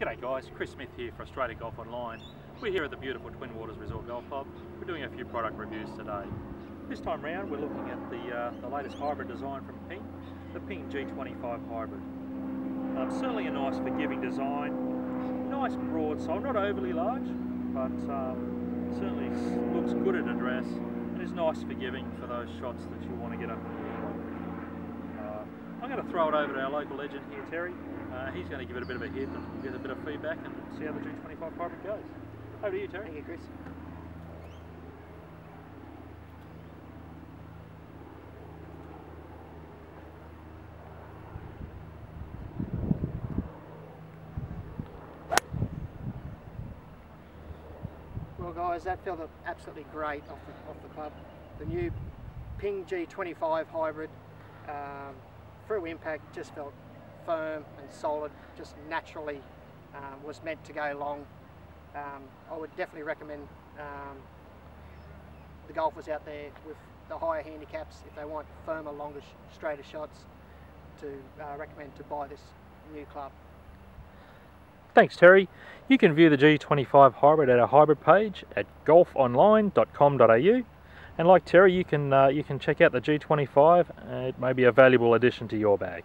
G'day guys, Chris Smith here for Australia Golf Online. We're here at the beautiful Twin Waters Resort Golf Club. We're doing a few product reviews today. This time round we're looking at the, uh, the latest hybrid design from Ping, the Ping G25 Hybrid. Um, certainly a nice forgiving design, nice broad sole, not overly large, but um, certainly looks good at address and is nice forgiving for those shots that you want to get up I'm going to throw it over to our local legend here, Terry. Uh, he's going to give it a bit of a hit and get a bit of feedback and see how the G25 hybrid goes. Over to you, Terry. Thank you, Chris. Well guys, that felt absolutely great off the, off the club. The new Ping G25 hybrid um, through impact just felt firm and solid, just naturally um, was meant to go long. Um, I would definitely recommend um, the golfers out there with the higher handicaps, if they want firmer, longer, straighter shots, to uh, recommend to buy this new club. Thanks Terry. You can view the G25 Hybrid at our hybrid page at golfonline.com.au and like Terry you can uh, you can check out the G25 it may be a valuable addition to your bag.